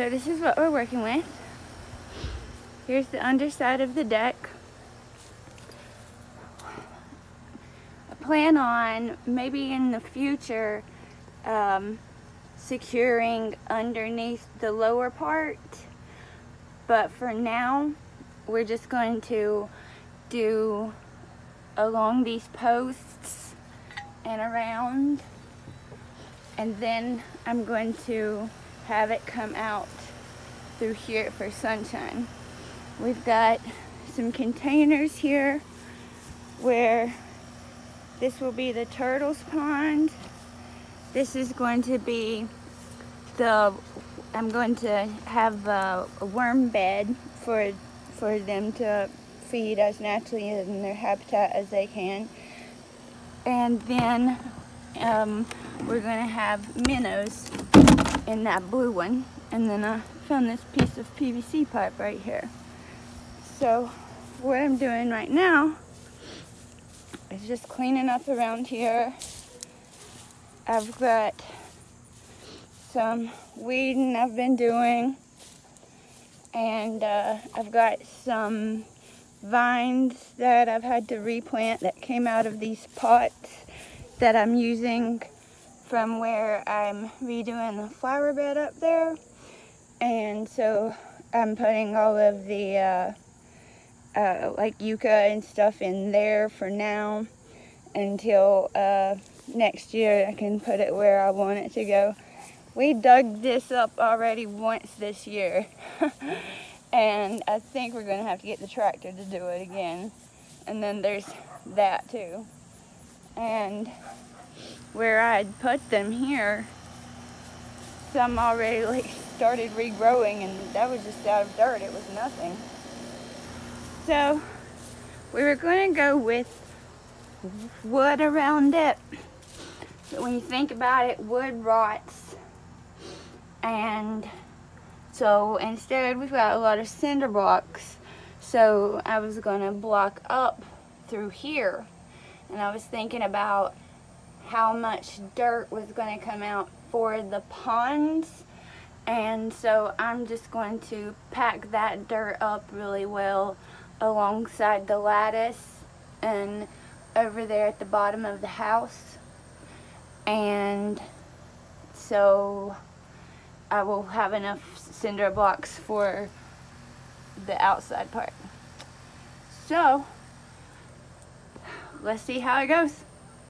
So this is what we're working with. Here's the underside of the deck. I plan on maybe in the future um, securing underneath the lower part but for now we're just going to do along these posts and around and then I'm going to have it come out through here for sunshine. We've got some containers here where this will be the turtles pond. This is going to be the, I'm going to have a, a worm bed for, for them to feed as naturally in their habitat as they can. And then um, we're going to have minnows in that blue one. And then I found this piece of PVC pipe right here. So what I'm doing right now is just cleaning up around here. I've got some weeding I've been doing and uh, I've got some vines that I've had to replant that came out of these pots that I'm using from where I'm redoing the flower bed up there. And so I'm putting all of the uh, uh, like yucca and stuff in there for now until uh, next year I can put it where I want it to go. We dug this up already once this year and I think we're going to have to get the tractor to do it again. And then there's that too. And where I'd put them here, some already like started regrowing and that was just out of dirt. It was nothing. So we were going to go with wood around it. But when you think about it, wood rots. And so instead we've got a lot of cinder blocks. So I was going to block up through here. And I was thinking about how much dirt was going to come out for the ponds. And so I'm just going to pack that dirt up really well alongside the lattice and over there at the bottom of the house. And so I will have enough cinder blocks for the outside part. So, let's see how it goes.